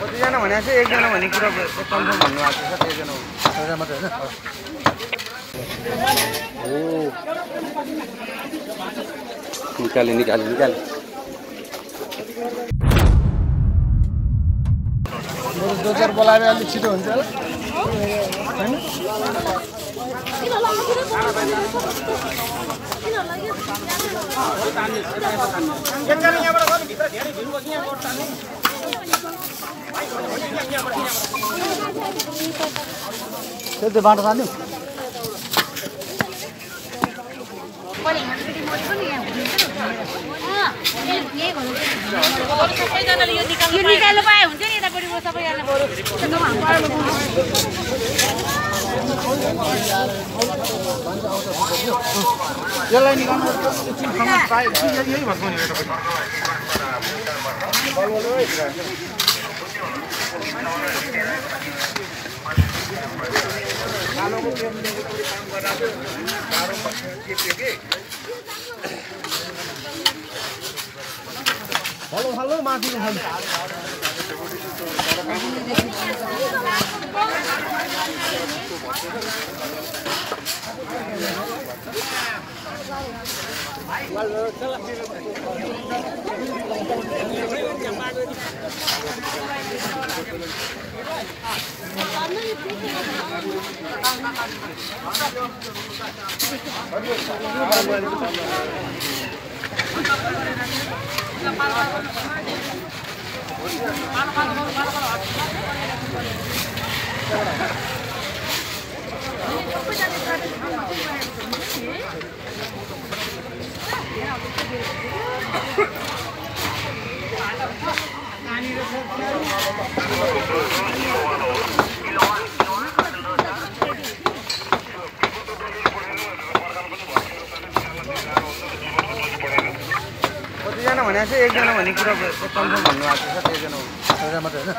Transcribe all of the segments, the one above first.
कतिजना भनेको चाहिँ एकजना भन्ने कुरा कन्फर्म भन्नुभएको छ एकजना मात्रै होइन निकाले निकाले निकाले मेरो दोचार बोलाएर अलिक छिटो हुन्छ होला त्यो बाटो जाने यो निकाल्नु पाए हुन्थ्यो नि यतापट्टि सबैजना। यसलाई निकाल्नु ভালো ভালো মাটি ভালো ভালো हेलो हेलो माथि कतिजना भनेको चाहिँ एकजना भन्ने कुरा कन्फर्म भन्नुभएको छ एकजना एउटा मात्रै होइन?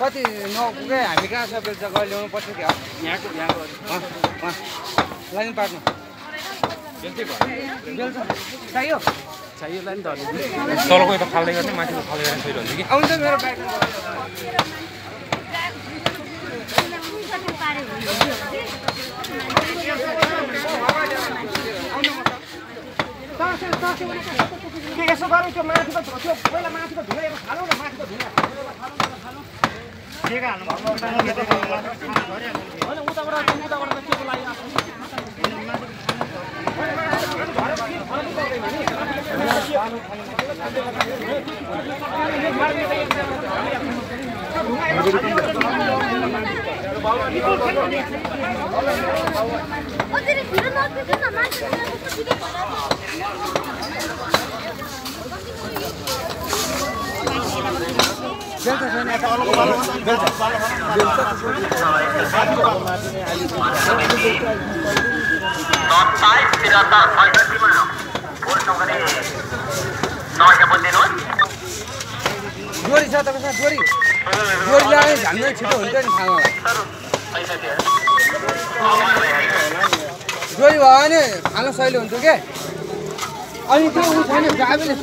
कति नपुगे हामी कहाँ छ बेलुका? गएर ल्याउनु पर्छ क्या? यहाँको यहाँको लाइन पार्नु। चाहियो चाहियो लाइन त तलको यता फाल्दै गर्ने माथिको फाल्दै गर्ने छोइरहन्छ कि आउँछ मेरो यसो गरौँ त्यो माथिको त्यो पहिला माथिको धुलो फालौँ न माथिको धुलो होइन उताबाट उताबाट त के लागि कसरी ढिलो नपुग्छ न मान्छे कस्तो ढिलो भएर छ तपाईँसँग जोडी जोडी लगाएर झान्दै छिटो हुन्छ नि खाना जोडी भयो भने खानु सहिलो हुन्छ के अनि त्यो उ छैन ड्राइभरले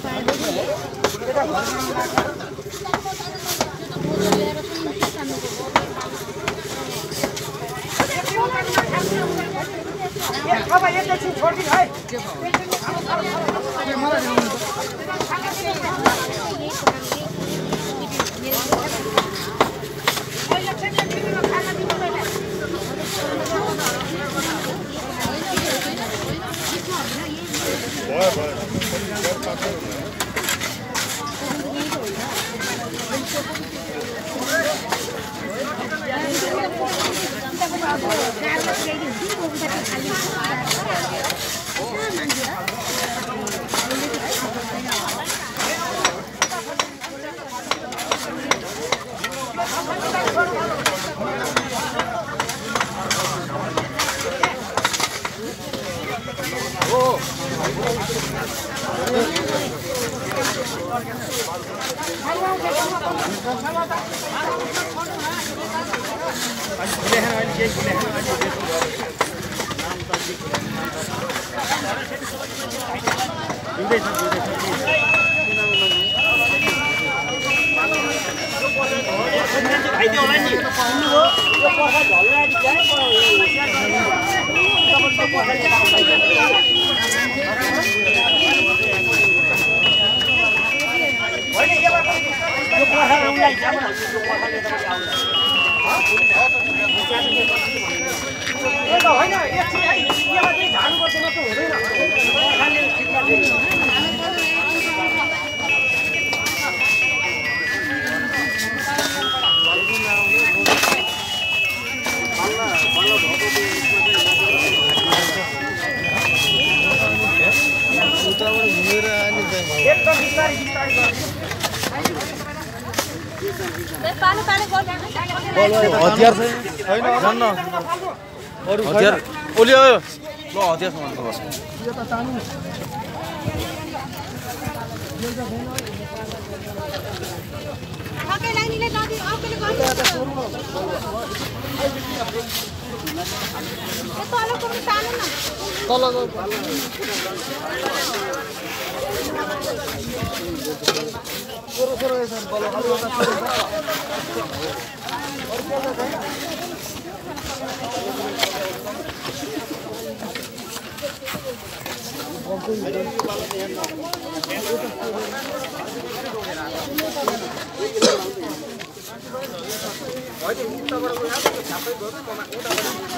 아니, 그래, 해놔야지, 그래, 해놔야지. खाइदियो होला नि सुन्नुभयो यो पर्खा झल्ला यो पर्खा आउनु एकदम बिस्तारै बिस्तारै गर्नु हतियार छैन। जान्न हतियार ओली आयो। ल हतियार सामान बस ठक्कै लाइनीले नदी अर्कोले गर्नु तल।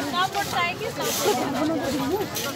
न सपोर्ट चाहियो कि सपोर्ट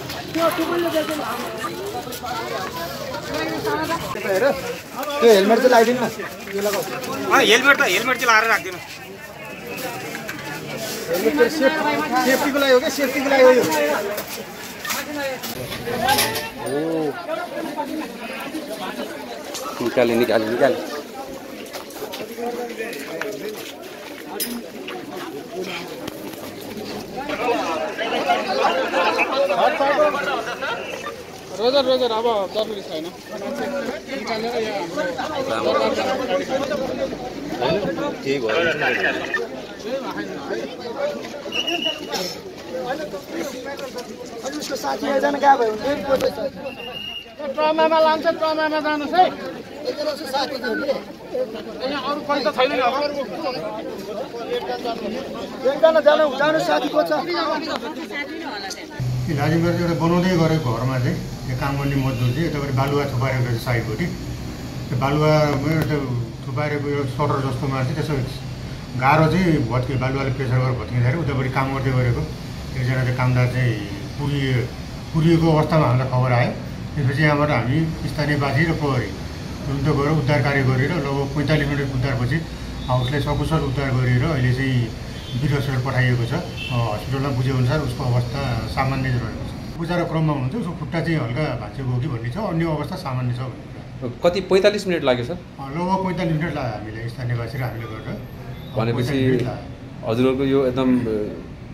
त्यो हेलमेट चाहिँ लगाइदिनु न। हेलमेट त हेलमेट चाहिँ लाएर राखिदिनु सेफ्टीको लागि हो क्या सेफ्टीको लागि हो यो निकाले निकाले निकाले। रोजर रोजर अब जरुरी छैन निकालेर यहाँ हाम्रो केही भयो उसको साथी एकजना गएको भयो? भने ट्रमामा लान्छ ट्रमामा जानुहोस् है। दार्जिलिङबाट एउटा बनाउँदै गरेको घरमा चाहिँ त्यो काम गर्ने मजदुर चाहिँ यतापट्टि बालुवा थुपारेको रहेछ साइडपट्टि त्यो बालुवामा त्यो थुपारेको यो सटर जस्तोमा चाहिँ त्यसो गाह्रो चाहिँ भत्के बालुवाले प्रेसर गरेर भत्किँदाखेरि उतापट्टि काम गर्दै गरेको। एकजना चाहिँ कामदार चाहिँ पुरियो पुरिएको अवस्थामा हामीलाई खबर आयो। त्यसपछि यहाँबाट हामी स्थानीयवासी र प्रहरी। तुरन्त गएर उद्धार कार्य गरेर लगभग पैँतालिस मिनट उद्धारपछि उसलाई सकुशल उद्धार गरेर अहिले चाहिँ वीर हस्पिटल पठाइएको छ। हस्पिटलमा बुझेअनुसार उसको अवस्था सामान्य रहेको छ। उपचारको क्रममा हुनुहुन्छ उसको खुट्टा चाहिँ हल्का भाँचिएको हो कि भन्ने छ अन्य अवस्था सामान्य छ भन्ने कति पैँतालिस मिनट लाग्यो सर? लगभग पैँतालिस मिनट लाग्यो हामीले स्थानीयवासी र हामीले गरेर। भनेपछि 45 मिनट लाग्यो। हजुरहरूको यो एकदम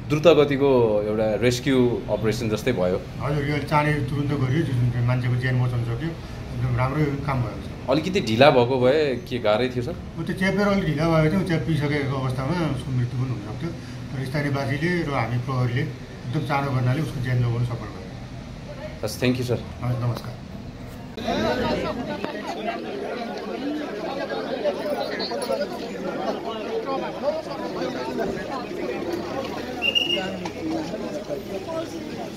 द्रुत गतिको एउटा रेस्क्यु अपरेसन जस्तै भयो। हजुर यो चाँडै तुरन्त गरियो जुन मान्छेको ज्यान बचाउन सक्यो एकदम राम्रो काम भएको छ। अलिकति ढिला भएको भए के गाह्रै थियो सर? ऊ त्यो च्यापेर अलिक ढिला भएको थियो च्यापिसकेको अवस्थामा उसको मृत्यु पनि हुनसक्थ्यो तर स्थानीयवासीले र हामी प्रहरीले एकदम चाँडो गर्नाले उसको ज्यान जोगाउन सफल भयो। हस् थ्याङ्क यू सर हस् नमस्कार।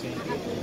चाहिँ हो